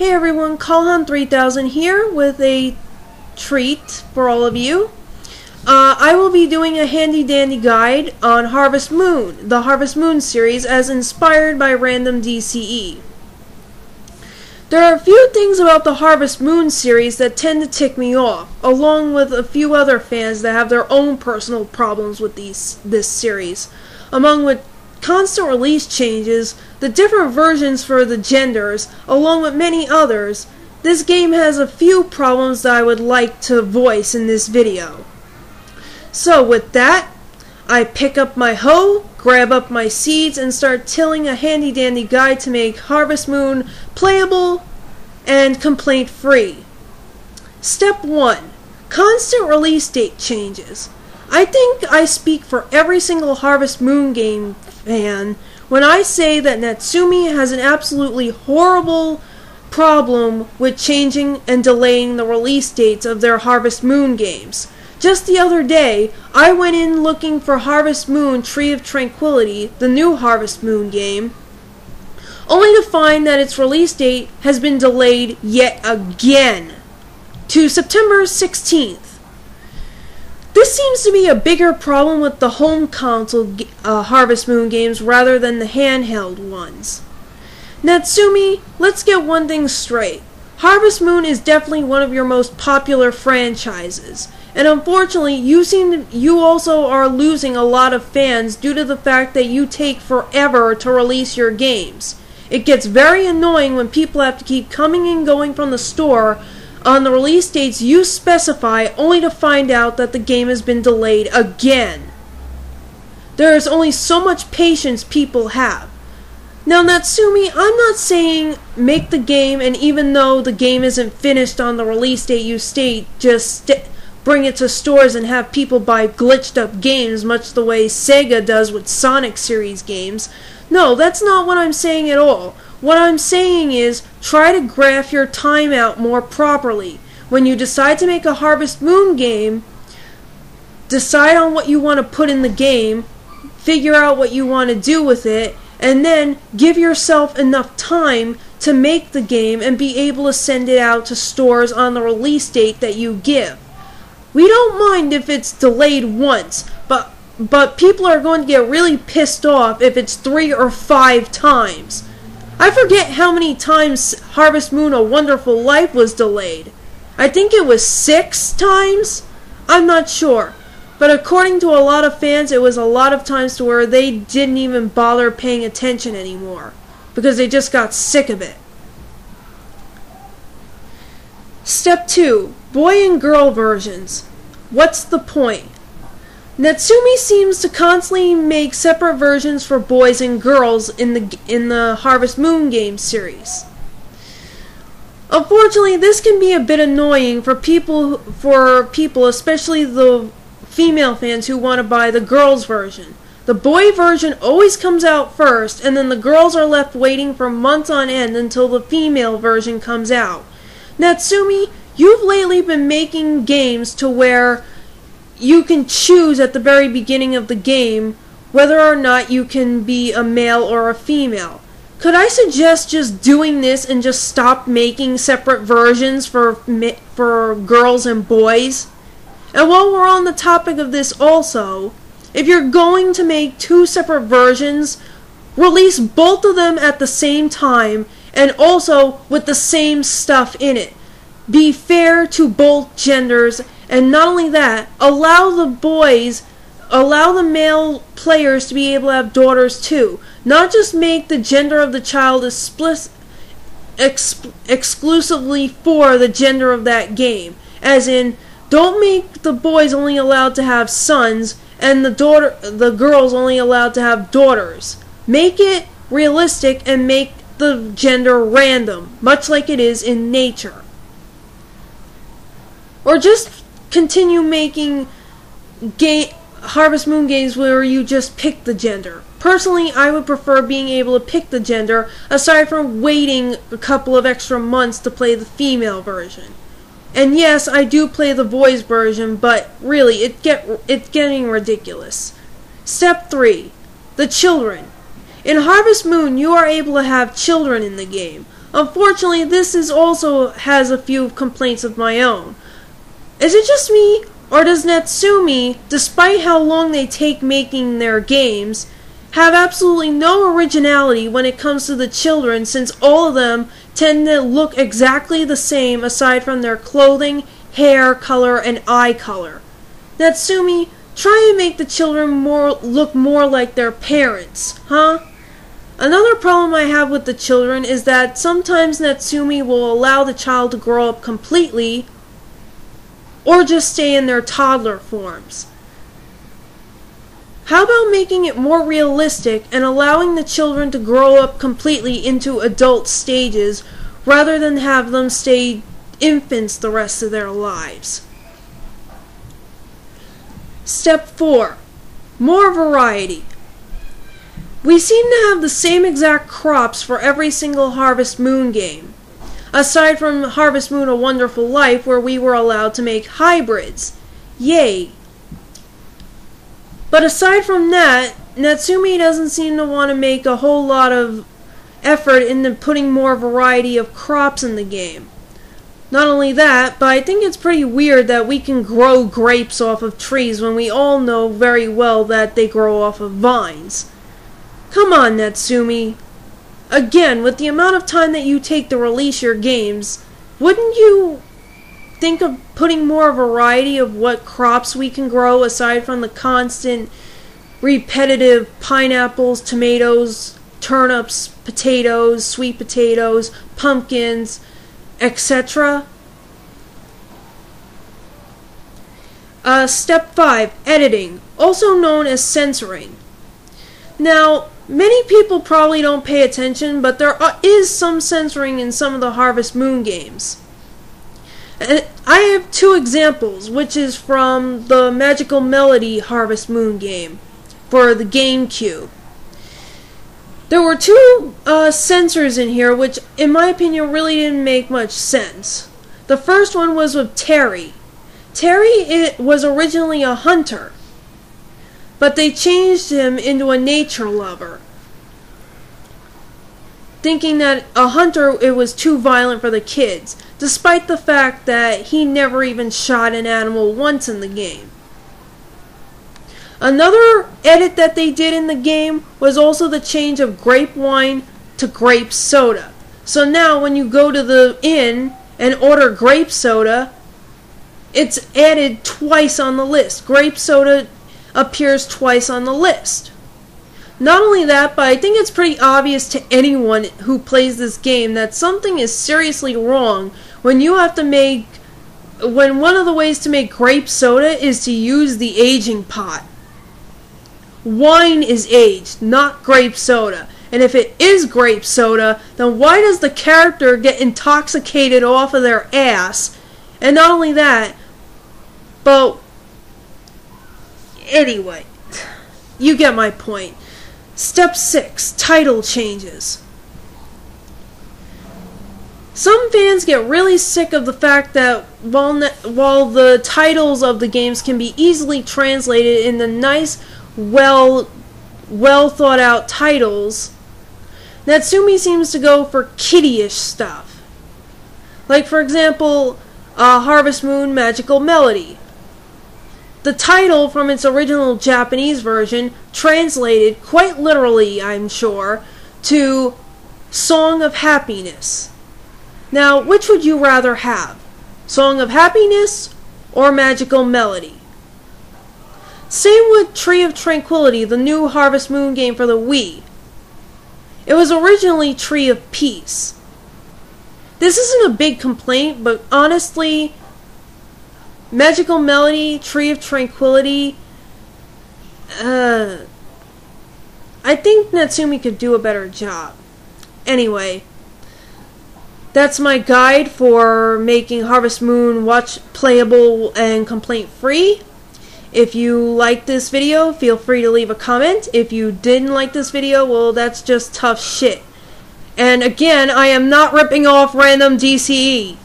Hey everyone, Colhan3000 here with a treat for all of you. Uh, I will be doing a handy dandy guide on Harvest Moon, the Harvest Moon series as inspired by Random DCE. There are a few things about the Harvest Moon series that tend to tick me off, along with a few other fans that have their own personal problems with these, this series, among which constant release changes, the different versions for the genders, along with many others, this game has a few problems that I would like to voice in this video. So with that, I pick up my hoe, grab up my seeds, and start tilling a handy dandy guide to make Harvest Moon playable and complaint free. Step 1. Constant release date changes. I think I speak for every single Harvest Moon game fan when I say that Natsume has an absolutely horrible problem with changing and delaying the release dates of their Harvest Moon games. Just the other day, I went in looking for Harvest Moon Tree of Tranquility, the new Harvest Moon game, only to find that its release date has been delayed yet again to September 16th. This seems to be a bigger problem with the home console uh, Harvest Moon games rather than the handheld ones. Natsume, let's get one thing straight. Harvest Moon is definitely one of your most popular franchises, and unfortunately, you seem to, you also are losing a lot of fans due to the fact that you take forever to release your games. It gets very annoying when people have to keep coming and going from the store on the release dates you specify only to find out that the game has been delayed again. There is only so much patience people have. Now, Natsume, I'm not saying make the game, and even though the game isn't finished on the release date you state, just st bring it to stores and have people buy glitched up games, much the way Sega does with Sonic series games. No, that's not what I'm saying at all. What I'm saying is try to graph your time out more properly. When you decide to make a Harvest Moon game, decide on what you want to put in the game, figure out what you want to do with it, and then give yourself enough time to make the game and be able to send it out to stores on the release date that you give. We don't mind if it's delayed once, but but people are going to get really pissed off if it's 3 or 5 times. I forget how many times Harvest Moon A Wonderful Life was delayed. I think it was six times? I'm not sure. But according to a lot of fans, it was a lot of times to where they didn't even bother paying attention anymore. Because they just got sick of it. Step 2. Boy and girl versions. What's the point? Natsume seems to constantly make separate versions for boys and girls in the in the Harvest Moon game series. Unfortunately, this can be a bit annoying for people for people, especially the female fans who want to buy the girls version. The boy version always comes out first, and then the girls are left waiting for months on end until the female version comes out. Natsume, you've lately been making games to where you can choose at the very beginning of the game whether or not you can be a male or a female. Could I suggest just doing this and just stop making separate versions for for girls and boys? And while we're on the topic of this also, if you're going to make two separate versions, release both of them at the same time and also with the same stuff in it. Be fair to both genders and not only that, allow the boys, allow the male players to be able to have daughters too. Not just make the gender of the child explicit, ex exclusively for the gender of that game. As in, don't make the boys only allowed to have sons and the daughter the girls only allowed to have daughters. Make it realistic and make the gender random, much like it is in nature. Or just continue making game Harvest Moon games where you just pick the gender. Personally, I would prefer being able to pick the gender aside from waiting a couple of extra months to play the female version. And yes, I do play the boys version, but really, it get it's getting ridiculous. Step 3. The children. In Harvest Moon, you are able to have children in the game. Unfortunately, this is also has a few complaints of my own. Is it just me, or does Natsume, despite how long they take making their games, have absolutely no originality when it comes to the children since all of them tend to look exactly the same aside from their clothing, hair color, and eye color? Natsume, try and make the children more look more like their parents, huh? Another problem I have with the children is that sometimes Natsume will allow the child to grow up completely or just stay in their toddler forms. How about making it more realistic and allowing the children to grow up completely into adult stages rather than have them stay infants the rest of their lives? Step 4 More variety. We seem to have the same exact crops for every single Harvest Moon game. Aside from Harvest Moon A Wonderful Life, where we were allowed to make hybrids. Yay! But aside from that, Natsume doesn't seem to want to make a whole lot of effort into putting more variety of crops in the game. Not only that, but I think it's pretty weird that we can grow grapes off of trees when we all know very well that they grow off of vines. Come on, Natsume. Again, with the amount of time that you take to release your games, wouldn't you think of putting more variety of what crops we can grow aside from the constant repetitive pineapples, tomatoes, turnips, potatoes, sweet potatoes, pumpkins, etc.? Uh, step 5 Editing, also known as censoring. Now, Many people probably don't pay attention, but there is some censoring in some of the Harvest Moon games. And I have two examples, which is from the Magical Melody Harvest Moon game for the GameCube. There were two uh, censors in here, which, in my opinion, really didn't make much sense. The first one was with Terry. Terry it was originally a hunter, but they changed him into a nature lover. Thinking that a hunter it was too violent for the kids, despite the fact that he never even shot an animal once in the game. Another edit that they did in the game was also the change of grape wine to grape soda. So now when you go to the inn and order grape soda, it's added twice on the list. Grape soda appears twice on the list. Not only that, but I think it's pretty obvious to anyone who plays this game that something is seriously wrong when you have to make when one of the ways to make grape soda is to use the aging pot. Wine is aged, not grape soda. And if it is grape soda, then why does the character get intoxicated off of their ass? And not only that, but Anyway, you get my point. Step 6 Title Changes. Some fans get really sick of the fact that while, while the titles of the games can be easily translated into nice, well, well thought out titles, Natsume seems to go for kiddie-ish stuff. Like, for example, uh, Harvest Moon Magical Melody. The title from its original Japanese version translated quite literally, I'm sure, to Song of Happiness. Now, which would you rather have? Song of Happiness or Magical Melody? Same with Tree of Tranquility, the new Harvest Moon game for the Wii. It was originally Tree of Peace. This isn't a big complaint, but honestly, Magical Melody, Tree of Tranquility. Uh, I think Natsume could do a better job. Anyway, that's my guide for making Harvest Moon watch playable and complaint free. If you like this video, feel free to leave a comment. If you didn't like this video, well, that's just tough shit. And again, I am not ripping off random DCE.